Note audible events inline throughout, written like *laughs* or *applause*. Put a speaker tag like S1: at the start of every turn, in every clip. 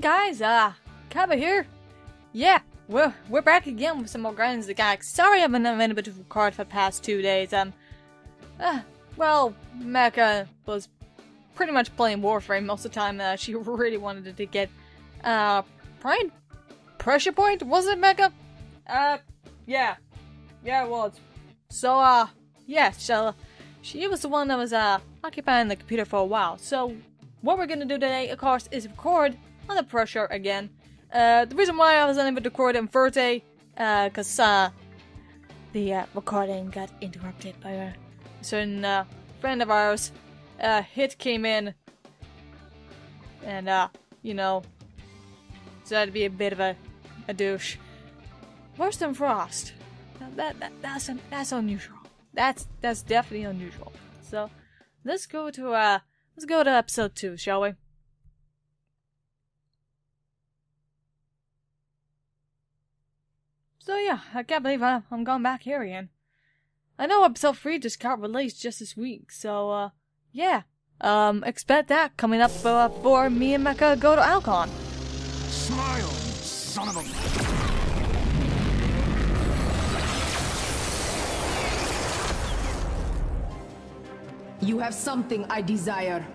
S1: Guys, uh, Cabba here. Yeah, we're we're back again with some more Guardians of the Galaxy. Sorry I've been unable to record for the past two days. Um, uh, well, Mecha was pretty much playing Warframe most of the time. Uh, she *laughs* really wanted to get, uh, Prime Pressure Point, was it, Mecha? Uh, yeah. Yeah, it was. So, uh, yeah, she was the one that was, uh, occupying the computer for a while. So, what we're gonna do today, of course, is record under pressure again. Uh, the reason why I was unable to record in Verte, uh, cause, uh, the, uh, recording got interrupted by a certain, uh, friend of ours. Uh, Hit came in, and, uh, you know, decided to be a bit of a, a douche. Worse than Frost. Now that, that that's that's unusual. That's that's definitely unusual. So let's go to uh let's go to episode two, shall we? So yeah, I can't believe I, I'm going back here again. I know episode three just got released just this week, so uh yeah. Um expect that coming up uh, for me and Mecha go to Alcon.
S2: Smile, son of a...
S3: You have something I desire.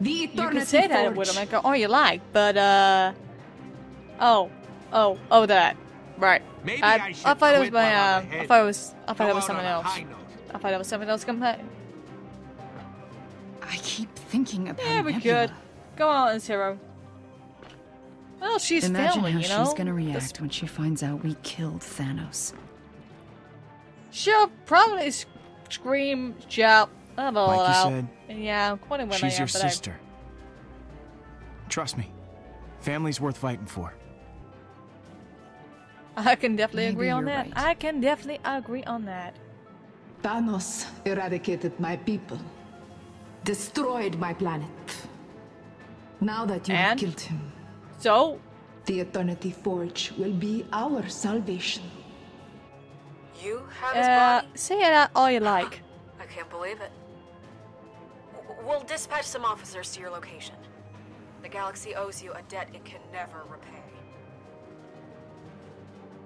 S3: The
S1: You
S3: Eternity
S1: can say that
S3: Forge.
S1: with Mecha all you like, but uh oh oh oh that right.
S2: Maybe
S1: I,
S2: I should
S1: I thought it was my
S2: while
S1: uh,
S2: I'm
S1: I thought it was I thought
S2: Go
S1: it was
S2: out
S1: something
S2: on a
S1: else. I thought it was something else completely.
S3: I keep thinking about
S1: Yeah, we
S3: Nebula.
S1: could. Go on, Zero. Well, she's
S4: Imagine
S1: filming,
S4: how
S1: you know.
S4: she's gonna
S1: The
S4: react when she finds out we killed Thanos.
S1: She'll probably scream, shout, I'm all
S2: Like you
S1: out.
S2: said,
S1: And yeah, I'm quite aware
S2: She's
S1: I
S2: your
S1: am, but I-
S2: sister. Trust me, family's worth fighting for.
S1: I, can definitely
S4: Maybe
S1: agree on that.
S4: right.
S1: I can definitely agree on that.
S3: Thanos eradicated my people, destroyed my planet. Now that you have killed him,
S1: So,
S3: the Eternity Forge will be our salvation.
S5: You have his
S1: uh,
S5: body?
S1: say it all you like. *gasps*
S5: I can't believe it. We'll dispatch some officers to your location. The galaxy owes you a debt it can never repay.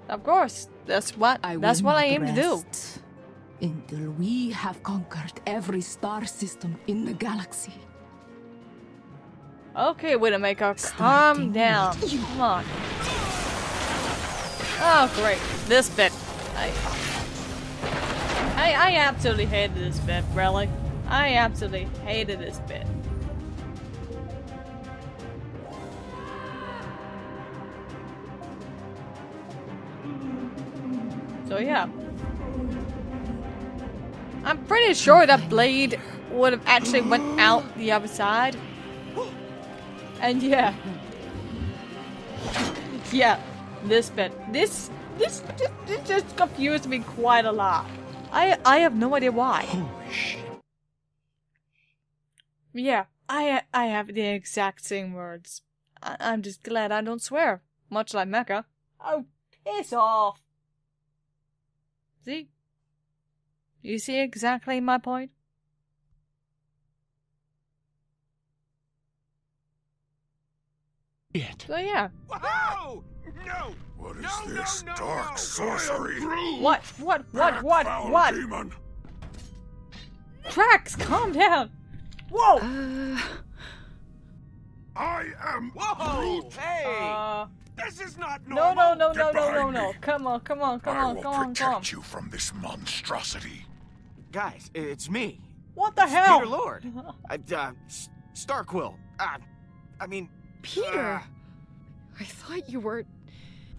S1: Of course, that's what
S3: I
S1: that's what I aim to do.
S3: Until we have conquered every star system in the galaxy.
S1: Okay, Widowmaker, calm down. Come on. Oh, great. This bit. I, I, I absolutely hated this bit, really. I absolutely hated this bit. So yeah. I'm pretty sure that blade would have actually went out the other side. And yeah. Yeah, this bit. This this this, this just confused me quite a lot. I I have no idea why.
S2: Holy shit.
S1: Yeah, I I have the exact same words. I, I'm just glad I don't swear, much like Mecha. Oh, piss off. See? You see exactly my point?
S2: It.
S1: So yeah.
S2: Whoa! No!
S6: What is
S2: No, no,
S6: this
S2: no,
S6: dark
S2: no.
S6: sorcery?
S1: What? What? What? What?
S6: Foul
S1: What?
S6: demon!
S1: Drax, calm down. Whoa.
S4: Uh,
S6: I am
S2: Whoa!
S6: Groot.
S2: Hey!
S1: Uh,
S2: this is not
S1: no,
S2: normal!
S1: no, no, no,
S6: Get
S1: no, no,
S6: behind
S1: no. Come on, come on, come
S6: I
S1: on, come on, come on.
S6: I will protect you from this monstrosity.
S2: Guys, it's me,
S1: What the hell?
S2: Peter Lord. *laughs* I, uh, Starquill. Uh, I mean,
S4: Peter!
S2: uh,
S4: I thought you were.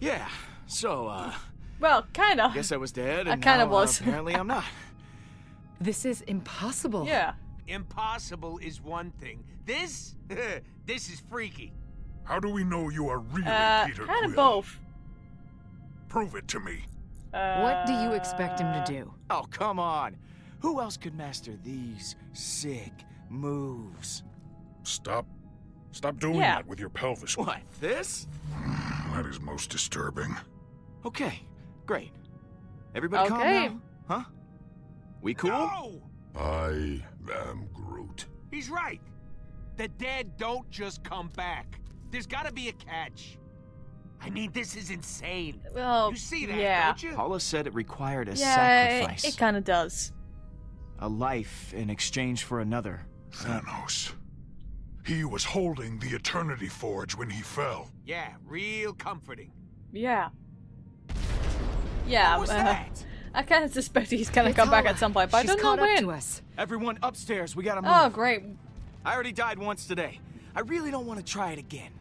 S2: yeah. So, uh,
S1: Well, kind of.
S2: guess I was dead,
S1: I
S2: and
S1: kinda
S2: now, uh, apparently, I'm not. *laughs*
S4: This is impossible.
S1: Yeah.
S7: Impossible is one thing. This, *laughs* this is freaky.
S6: How do we know you are really
S1: Uh,
S6: Peter
S1: kind of
S6: Quill?
S1: both.
S6: Prove it to me.
S1: Uh,
S4: What do you expect him to do?
S2: Oh, come on. Who else could master these sick moves?
S6: Stop. Stop doing
S1: Yeah.
S6: that with your pelvis.
S2: What, this?
S6: That is most disturbing.
S2: Okay, great. Everybody calm
S1: Okay.
S2: now? Huh? We cool?
S7: No!
S6: I am Groot.
S7: He's right. The dead don't just come back. There's gotta be a catch. I mean, this is insane.
S1: Well,
S7: you see that,
S1: yeah.
S7: don't you?
S2: Paula said it required a
S1: Yeah,
S2: sacrifice.
S1: it, it kind of does.
S2: a life in exchange for another.
S6: Thanos. He was holding the Eternity Forge when he fell.
S7: Yeah, real comforting.
S1: Yeah. Yeah,
S7: What was
S1: uh,
S7: that?
S1: I kind of suspect he's gonna
S4: It's
S1: come back
S4: Hala.
S1: at some point, but
S4: She's
S1: I don't know
S4: up
S1: when.
S4: to us.
S2: Everyone upstairs, we gotta move.
S1: Oh, great.
S2: I already died once today. I really don't want to try it again.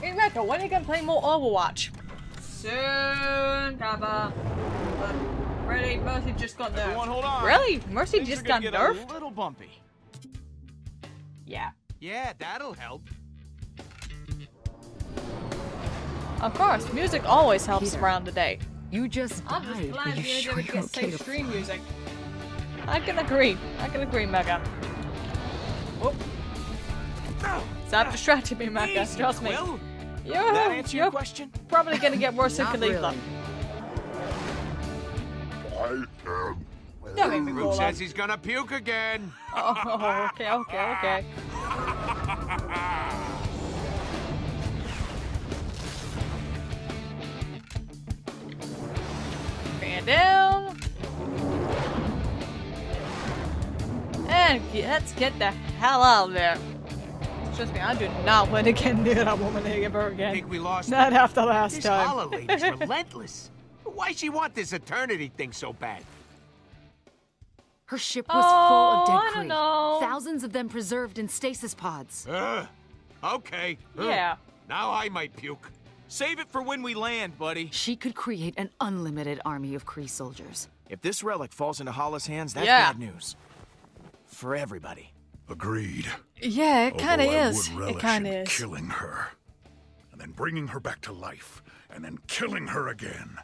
S1: Hey, Mecha, when are you gonna play more Overwatch? Soon, Cabba. But Ready, Mercy just got nerfed.
S2: Everyone hold on.
S1: Really? Mercy
S2: Things
S1: just got nerfed?
S2: a little bumpy.
S1: Yeah.
S7: Yeah, that'll help.
S1: Of course, music always helps
S4: Peter.
S1: around the day.
S4: You just
S1: I'm just
S4: died,
S1: glad
S4: you
S1: the
S4: sure
S1: idea
S4: you're
S1: get
S4: okay
S1: safe
S4: to
S1: stream music. I can agree. I can agree, Mecha. Whoop. Stop distracting me, Mecha.
S2: Easy,
S1: Trust me.
S2: Quill.
S1: You're,
S2: that answer your question?
S1: probably gonna get worse than
S4: Not
S1: Caulifla.
S4: really.
S6: I am.
S1: Don't make me
S7: Groot
S1: roll
S7: says he's gonna puke again. *laughs*
S1: Oh, okay, okay, okay. Bring down. And let's get the hell out of there. Trust me, I do not want to get near that woman ever
S7: I think we lost
S1: Not
S7: her.
S1: after last
S7: This
S1: time.
S7: Hala *laughs* lady's relentless. Why she want this eternity thing so bad?
S4: Her ship was
S1: Oh,
S4: full of dead
S1: I don't
S4: Kree.
S1: know.
S4: Thousands of them preserved in stasis pods.
S7: Ugh. Okay. Ugh.
S1: Yeah.
S7: Now I might puke.
S2: Save it for when we land, buddy.
S4: She could create an unlimited army of Kree soldiers.
S2: If this relic falls into Hala's hands, that's
S1: Yeah.
S2: bad news. For everybody.
S6: Agreed.
S1: Yeah, it kind of is.
S6: would
S1: It kind of is.
S6: Killing her, and then bringing her back to life, and then killing her again,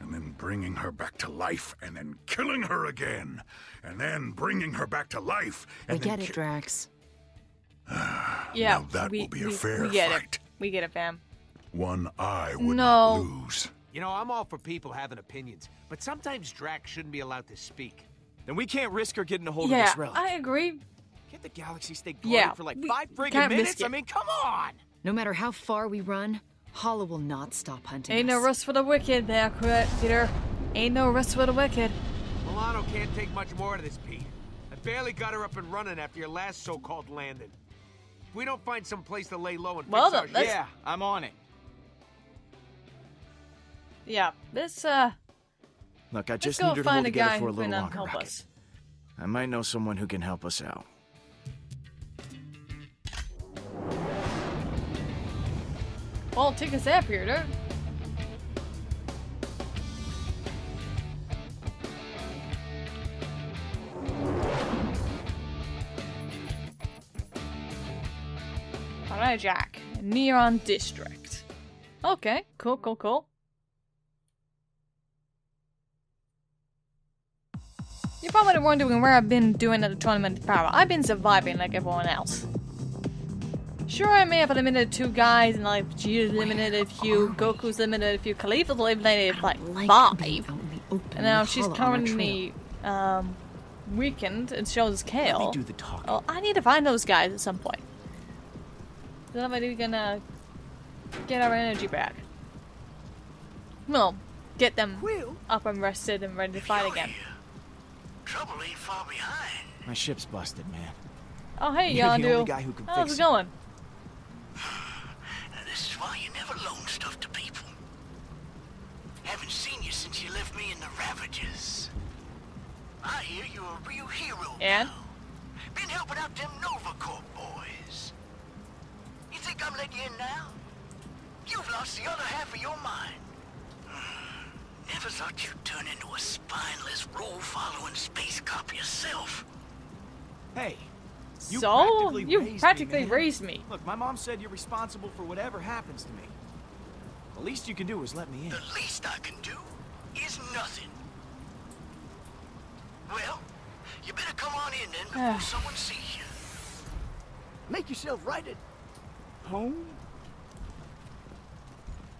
S6: and then bringing her back to life, and then killing her again, and then bringing her back to life.
S4: We
S6: And then
S4: get it, Drax. *sighs*
S1: Yeah,
S6: Now that
S1: we,
S6: will be a fair
S1: we get
S6: fight.
S1: it. We get it, fam.
S6: One I would
S1: No.
S6: not lose.
S7: You know, I'm all for people having opinions, but sometimes Drax shouldn't be allowed to speak.
S2: Then we can't risk her getting a hold of
S1: Yeah,
S2: this relic.
S1: I agree.
S2: Can't the galaxy stay guarded
S1: Yeah,
S2: for like
S1: we
S2: five friggin'
S1: can't risk
S2: minutes? I mean, come on!
S4: No matter how far we run, Hala will not stop hunting
S1: Ain't
S4: us.
S1: no rest for the wicked there, Crit, Peter. Ain't no rest for the wicked.
S7: Milano can't take much more of this, Pete. I barely got her up and running after your last so-called landing. If we don't find some place to lay low and
S1: Well
S7: fix
S1: then,
S7: our
S2: Yeah, I'm on it.
S1: Yeah, this, uh,
S2: Look, I just
S1: need
S2: needed to
S1: find
S2: hold
S1: a
S2: together
S1: guy
S2: for a little longer. Rocket.
S1: us.
S2: I might know someone who can help us out.
S1: Well, take a us there, Peter. Alright, Jack. Neon District. Okay, cool, cool, cool. You're probably wondering where I've been doing at the Tournament of Power. I've been surviving like everyone else. Sure, I may have eliminated two guys, and like Vegeta's eliminated a few, Goku's eliminated a few, Caulifla's eliminated like
S4: Like
S1: five.
S4: being the open
S1: And now she's
S4: Hala on our
S1: currently um, weakened and shows
S2: Let
S1: Kale.
S2: me do the talking.
S1: Oh, I need to find those guys at some point. Then we're gonna get our energy back. Well, get them up and rested and ready to fight again.
S8: Trouble ain't far behind.
S2: My ship's busted, man.
S1: Oh, hey, *laughs*
S2: You're
S1: Yondu.
S2: only guy who can
S1: How's
S2: fix
S1: it
S2: it.
S1: going?
S8: And this is why you never loan stuff to people. Haven't seen you since you left me in the Ravagers. I hear you're a real hero
S1: And?
S8: now. Been helping out them Nova Corps boys. You think I'm letting you in now? You've lost the other half of your mind. *sighs* Never thought you'd turn into a spineless, rule-following space cop yourself.
S2: Hey, you
S1: so,
S2: practically
S1: you
S2: raised
S1: practically
S2: man.
S1: raised me.
S2: Look, my mom said you're responsible for whatever happens to me. The least you can do is let me in.
S8: The least I can do is nothing. Well, you better come on in then before *sighs* someone sees you. Make yourself right at
S2: Home?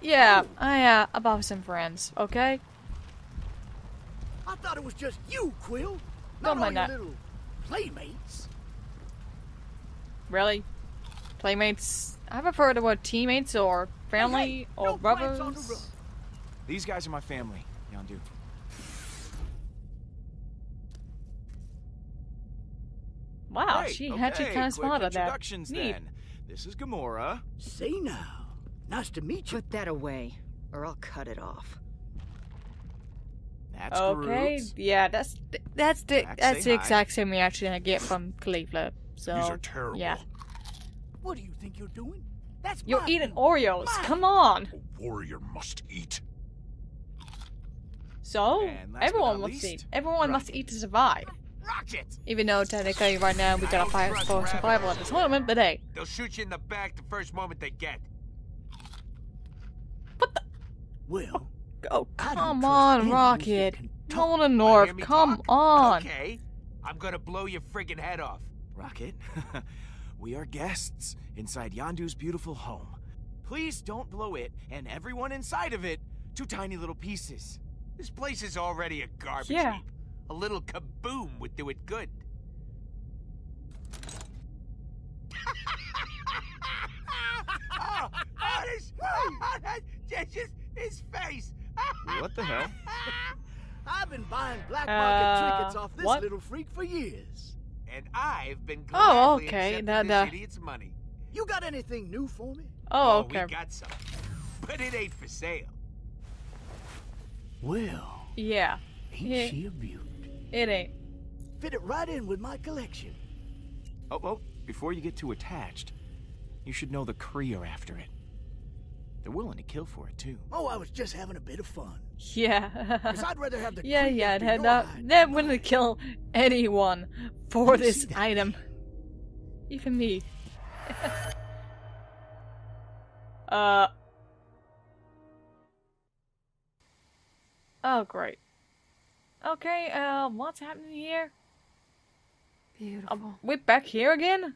S1: Yeah, I, uh, about some friends, okay?
S8: I thought it was just you, Quill.
S1: Don't mind that.
S8: little playmates.
S1: Really? Playmates? I prefer the word teammates or family or
S2: no
S1: brothers.
S2: on the. These guys are my family, Yondu.
S1: Wow,
S2: Great,
S1: she
S2: okay,
S1: actually kind of
S2: quick
S1: smart at that.
S2: introductions
S1: Neat.
S2: then. This is Gamora.
S8: Say now. Nice to meet you.
S4: Put that away, or I'll cut it off.
S2: That's
S1: Okay,
S2: Groot.
S1: yeah, that's that's the
S2: Max,
S1: that's
S2: say
S1: the
S2: hi.
S1: exact same reaction I get from Cleveland. So
S6: These are terrible.
S1: yeah,
S8: What do you think you're doing? That's
S1: you're
S8: my
S1: eating
S8: food.
S1: Oreos.
S8: Mine.
S1: Come on.
S6: A warrior must eat.
S1: So
S2: And last but
S1: everyone must
S2: least,
S1: eat. Everyone must eat to survive.
S2: Rocket!
S1: Even though technically right now we
S7: I
S1: got a
S7: don't
S1: fire for survival at this moment, but hey,
S7: They'll shoot you in the back the first moment they get.
S8: Well,
S1: oh, oh
S8: I don't
S1: come on, Rocket,
S8: who can
S1: Nolan North, come
S7: talk?
S1: on.
S7: Okay. I'm gonna blow your friggin' head off.
S2: Rocket, *laughs* we are guests inside Yondu's beautiful home. Please don't blow it and everyone inside of it to tiny little pieces.
S7: This place is already a garbage
S1: Yeah.
S7: heap. A little kaboom would do it good. oh, oh, this, oh, that, just his face. *laughs*
S2: What the hell? *laughs*
S8: I've been buying black
S1: Uh,
S8: market trinkets off this
S1: what?
S8: little freak for years.
S7: And I've been
S1: Oh, okay,
S7: accepting
S1: that,
S7: this
S1: uh,
S7: idiot's money.
S8: You got anything new for me?
S1: Oh, okay.
S7: we got some, but it ain't for sale.
S8: Well,
S1: Yeah,
S8: ain't
S1: Yeah.
S8: she a beaut?
S1: it ain't.
S8: Fit it right in with my collection.
S2: Oh, oh, before you get too attached, you should know the Kree are after it. They're willing to kill for it, too.
S8: Oh, I was just having a bit of fun.
S1: Yeah.
S8: Cause I'd rather have the
S1: yeah,
S8: Kree
S1: yeah,
S8: after
S1: they're
S8: your
S1: not,
S8: hide
S1: they're
S8: than
S1: willing to
S8: mine.
S1: kill anyone for
S8: You
S1: this item. Even me. *laughs* uh. Oh, great. Okay, uh, what's happening here?
S5: Beautiful.
S1: Um, we're back here again?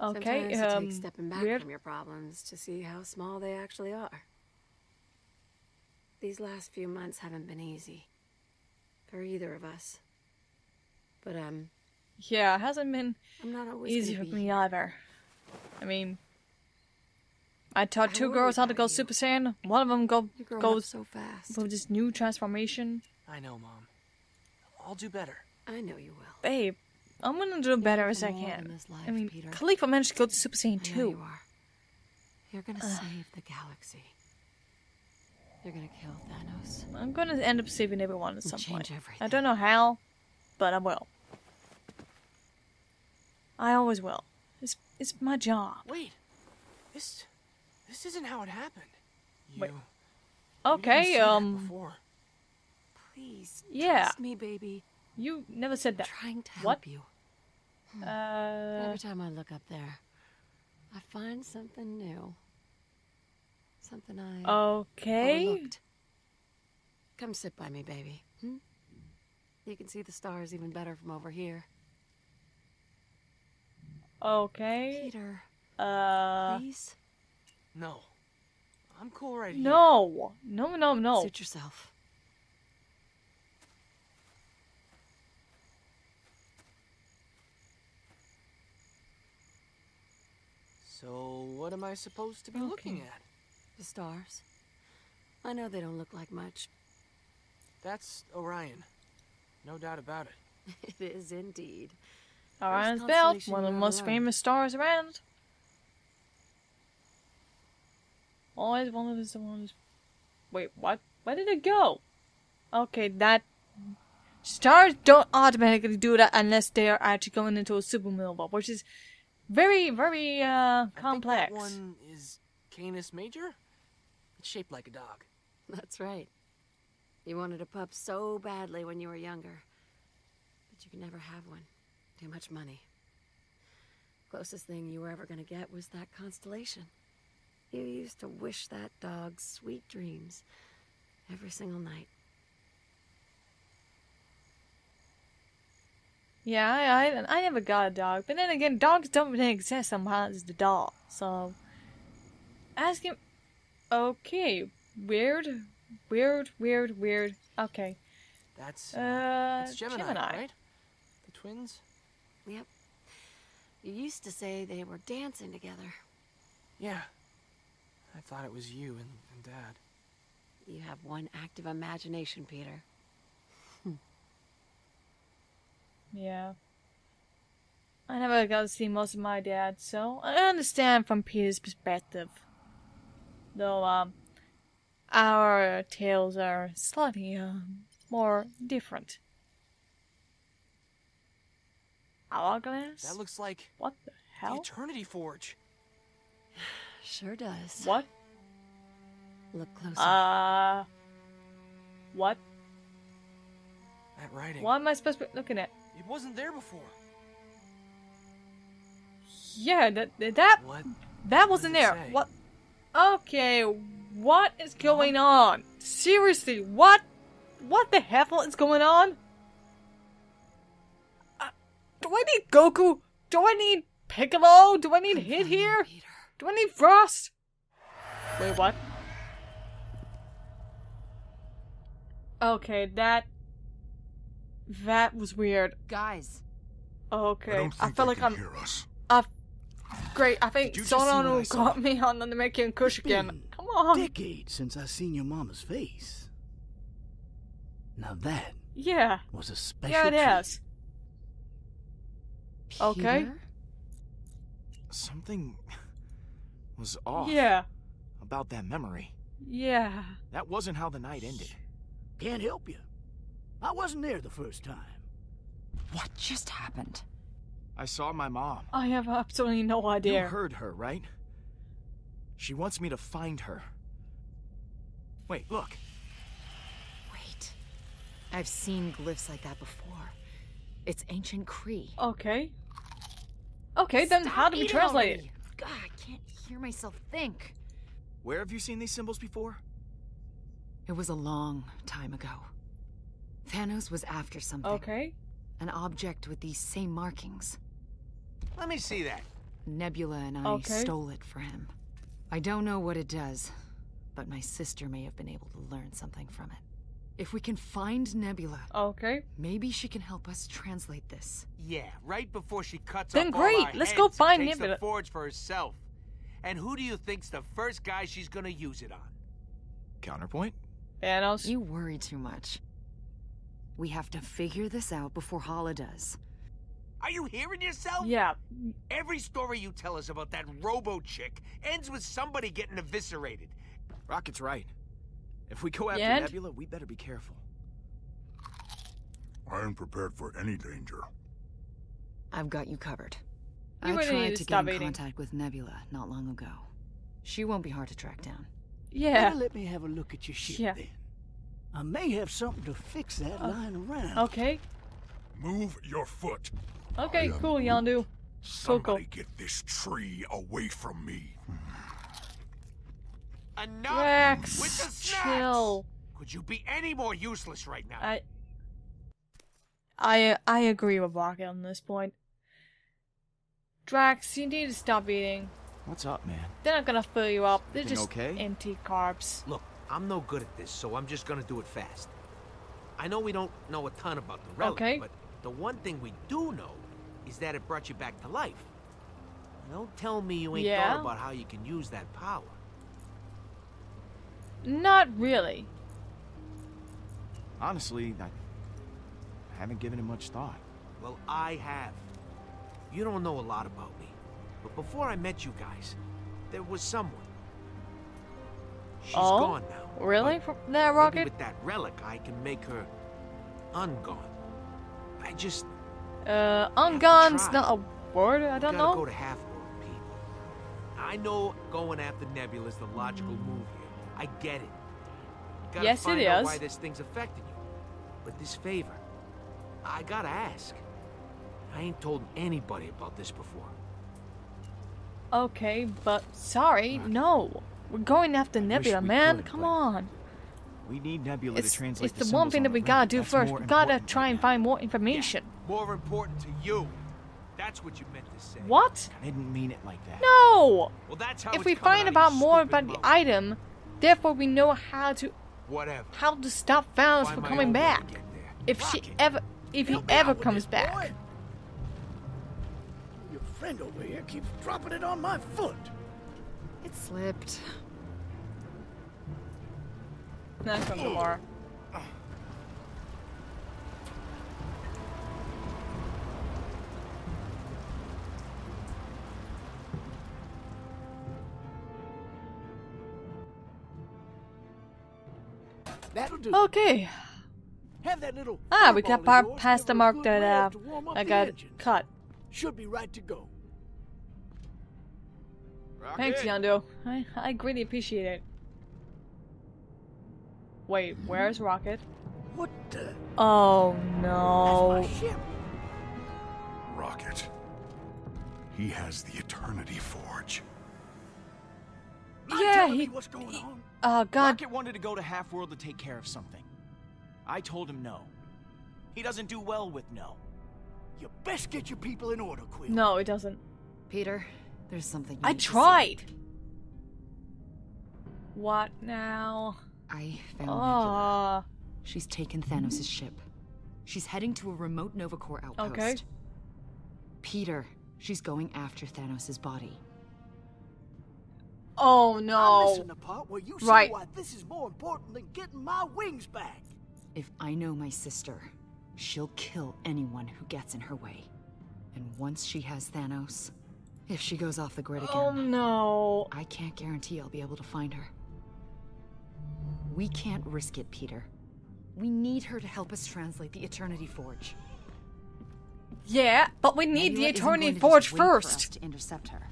S1: Okay,
S5: Sometimes it
S1: um,
S5: takes stepping back
S1: weird.
S5: from your problems to see how small they actually are. These last few months haven't been easy for either of us. But um,
S1: Yeah, it hasn't been
S5: I'm not always
S1: easy for
S5: be
S1: me
S5: here.
S1: either. I mean, I taught
S5: I
S1: two girls how to go
S5: you.
S1: Super Saiyan. One of them go
S5: You're growing up
S1: goes
S5: so fast.
S1: with this new transformation.
S9: I know, Mom. I'll do better.
S5: I know you will.
S1: Babe, I'm gonna do better as I can.
S5: in this
S1: I mean,
S5: Peter.
S1: Caulifla managed to go to Super Saiyan
S5: I know
S1: too.
S5: you are. You're gonna save the galaxy. You're gonna kill Thanos.
S1: I'm gonna end up saving everyone at some
S5: change
S1: point. I don't know how, but I will. I always will. It's it's my job.
S9: Wait. This this isn't how it happened. You,
S1: Wait. Okay,
S9: say
S1: um,
S9: before.
S5: Please,
S1: Yeah.
S5: trust me, baby.
S1: you never said that.
S5: I'm
S1: that.
S5: trying to help
S1: What?
S5: you.
S1: Uh,
S5: Every time I look up there, I find something new. Something I
S1: okay.
S5: overlooked. Come sit by me, baby. Hmm? You can see the stars even better from over here.
S1: Okay.
S5: Peter,
S1: Uh,
S5: please
S9: No. I'm cool right here.
S1: no, no, no, no.
S5: suit yourself.
S9: So what am I supposed to be looking at?
S5: The stars. I know they don't look like much.
S9: That's Orion. No doubt about it. *laughs*
S5: It is indeed.
S1: Orion's Belt, one of the most
S5: ever
S1: famous stars around. Always one of the ones. Wait, what? Where did it go? Okay, that stars don't automatically do that unless they are actually going into a supernova, which is very, very uh
S9: I
S1: complex.
S9: think that one is Canis Major. It's shaped like a dog.
S5: That's right. You wanted a pup so badly when you were younger. But you could never have one. Too much money. Closest thing you were ever gonna get was that constellation. You used to wish that dog sweet dreams every single night.
S1: Yeah, I, I I never got a dog, but then again, dogs don't really exist unless the dog. So ask him. Okay, weird, weird, weird, weird. Okay,
S9: That's
S1: uh,
S9: it's Gemini,
S1: Gemini.
S9: right? The twins.
S5: Yep. You used to say they were dancing together.
S9: Yeah. I thought it was you and, and Dad.
S5: You have one active imagination, Peter.
S1: Yeah. I never got to see most of my dad, so I understand from Peter's perspective. Though, um, our tales are slightly, um, more different. Hourglass?
S9: That looks like
S1: What the hell? the?
S9: Eternity Forge. *sighs*
S5: Sure does.
S1: What?
S5: Look closer.
S1: Uh. What?
S9: That writing.
S1: What am I supposed to be looking at?
S9: It wasn't there before.
S1: Yeah, that that
S9: What?
S1: that wasn't there.
S9: say?
S1: What? Okay, what is going on? Seriously, what? What the hell is going on? Uh, do I need Goku? Do I need Piccolo? Do I need Hit here? Do I need Frost? Wait, what? Okay, that that was weird.
S4: Guys,
S6: I
S1: Okay,
S6: don't
S1: I,
S6: think
S1: feel
S6: they
S1: like
S6: can
S1: I'm
S6: hear us.
S1: uh, great. I think
S2: Did you just see what I
S1: Sonono
S2: saw?
S1: got me on the Namekian Kush again.
S10: been
S1: Come on.
S10: Decades since I seen your mama's face. Now that
S1: Yeah,
S10: was a special
S1: yeah, it
S10: treat.
S1: is. Okay.
S2: Something *laughs* was off
S1: Yeah,
S2: about that memory.
S1: yeah.
S2: That wasn't how the night ended.
S10: Can't help you. I wasn't there the first time.
S3: What just happened?
S2: I saw my mom.
S1: I have absolutely no idea.
S2: You heard her, right? She wants me to find her. Wait, look.
S4: wait. I've seen glyphs like that before. It's ancient Kree.
S1: Okay. Okay, then how do we
S4: eating
S1: translate it?
S4: God, I can't hear myself think.
S2: Where have you seen these symbols before?
S4: It was a long time ago. Thanos was after something.
S1: Okay.
S4: An object with these same markings.
S7: Let me see that.
S4: Nebula and I
S1: Okay.
S4: stole it for him. I don't know what it does, but my sister may have been able to learn something from it. If we can find Nebula,
S1: Okay.
S4: maybe she can help us translate this.
S7: Yeah, right before she cuts
S1: Then
S7: up all
S1: great,
S7: our
S1: let's
S7: heads
S1: go
S7: and
S1: find
S7: takes
S1: Nebula.
S7: the forge for herself. And who do you think's the first guy she's gonna use it on?
S2: Counterpoint?
S1: Thanos.
S4: You worry too much. We have to figure this out before Hala does.
S7: Are you hearing yourself?
S1: Yeah.
S7: Every story you tell us about that robo chick ends with somebody getting eviscerated.
S2: Rocket's right. If we go after
S1: And?
S2: Nebula, we better be careful.
S6: I am prepared for any danger.
S4: I've got you covered.
S1: You
S4: I
S1: really need
S4: tried
S1: to
S4: to,
S1: stop
S4: get in
S1: eating.
S4: contact with Nebula not long ago. She won't be hard to track down.
S1: Yeah.
S10: Better let me have a look at your ship
S1: Yeah.
S10: then. I may have something to fix that
S1: Uh,
S10: lying around.
S1: Okay.
S6: Move your foot.
S1: Okay, cool, Yondu.
S6: Somebody get this tree away from me.
S7: Enough
S1: Rex,
S7: with the snacks!
S1: chill.
S7: Could you be any more useless right now?
S1: I I I agree with Rocket on this point. Drax, you need to stop eating.
S2: What's up, man?
S1: They're not gonna fill you up. They're
S2: Everything
S1: just
S2: okay?
S1: empty carbs.
S7: Look, I'm no good at this, so I'm just gonna do it fast. I know we don't know a ton about the relic,
S1: Okay.
S7: but the one thing we do know is that it brought you back to life. Don't tell me you ain't
S1: Yeah?
S7: thought about how you can use that power.
S1: Not really.
S2: Honestly, I haven't given it much thought.
S7: Well, I have. You don't know a lot about me, but before I met you guys, there was someone. She's
S1: Oh?
S7: gone now.
S1: Really? From that
S7: maybe
S1: rocket?
S7: with that relic, I can make her ungone. I just
S1: Uh, ungone's not a word. I don't know.
S7: go to Half-World, Pete. I know going after Nebula is the logical move here. I get it. Gotta
S1: Yes, it
S7: find out
S1: is.
S7: why this thing's affecting you. But this favor, I gotta ask. I ain't told anybody about this before.
S1: Okay, but sorry, no. We're going after Nebula, man.
S2: could,
S1: Come on.
S2: We need Nebula
S1: It's,
S2: to translate
S1: it's the, one thing that we gotta do
S2: That's
S1: first. We gotta try and find more information.
S7: More important to you. That's what you meant to say.
S1: What?
S2: I didn't mean it like that.
S1: No!
S7: Well, that's how
S1: If
S7: it's
S1: we find
S7: out of
S1: about
S7: your
S1: more about the item, therefore we know how to
S7: Whatever.
S1: how to stop Thanos
S7: Find
S1: from coming
S7: own way to
S1: back.
S7: get there.
S1: If she
S7: Rocket.
S1: ever if he
S10: Help me out
S1: ever comes back.
S10: boy. Your
S8: friend over here keeps dropping it on my foot.
S4: It slipped.
S1: Nice one, Gamora.
S8: That'll do.
S1: Okay.
S8: Have that little
S1: Ah, we got par-
S8: of yours
S1: past the mark that uh,
S8: rev to warm up
S1: I got
S8: engines.
S1: cut.
S8: Should be right to go.
S1: Thanks, Yondu. I, I greatly appreciate it. Wait, where's Rocket?
S8: What the?
S1: Oh
S8: That's
S1: no.
S8: my ship.
S6: Rocket. He has the Eternity Forge.
S8: Mind
S1: Yeah,
S8: telling
S1: he.
S8: me what's going on?
S1: Oh god.
S2: Rocket wanted to go to Half-World to take care of something. I told him no. He doesn't do well with no.
S8: You best get your people in order, Quill.
S1: No, it doesn't.
S4: Peter, there's something you
S1: I
S4: need to see.
S1: tried. What now?
S4: I found ah. Nebula.
S1: Oh.
S4: She's taken Thanos' ship. She's heading to a remote Nova Corps outpost.
S1: Okay.
S4: Peter, she's going after Thanos' body.
S1: Oh
S8: I'm
S1: no.
S8: missing the part where you
S1: Right.
S8: say why this is more important than getting my wings back.
S4: If I know my sister, she'll kill anyone who gets in her way. And once she has Thanos, if she goes off the grid oh, again,
S1: Oh no.
S4: I can't guarantee I'll be able to find her. We can't risk it, Peter. We need her to help us translate the Eternity Forge.
S1: Yeah, but we need the
S4: Nebula isn't
S1: Eternity Forge
S4: just wait for
S1: first.
S4: to intercept her.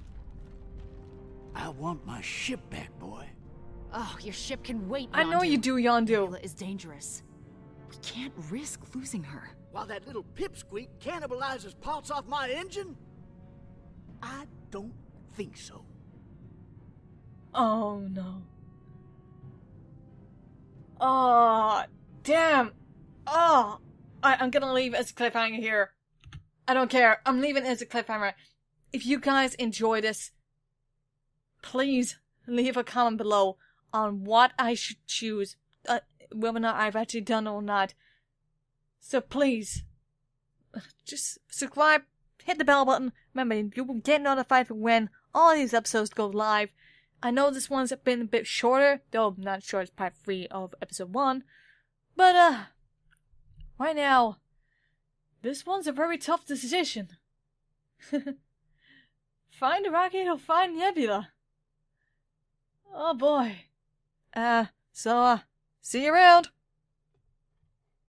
S8: I want my ship back, boy.
S4: Oh, your ship can wait.
S1: I know you do, Yondu.
S4: Nebula is dangerous. We can't risk losing her.
S8: While that little pipsqueak cannibalizes parts off my engine? I don't think so.
S1: Oh no. Oh, damn. Oh, I, I'm gonna leave as a cliffhanger here. I don't care. I'm leaving it as a cliffhanger. If you guys enjoy this, please leave a comment below on what I should choose, uh, whether or not I've actually done or not. So please, *sighs* just subscribe, hit the bell button. Remember, you will get notified when all these episodes go live. I know this one's been a bit shorter, though I'm not sure it's part three of episode one. But, uh, right now, this one's a very tough decision. *laughs* find a rocket or find Nebula? Oh boy. Uh, so, uh, see you around.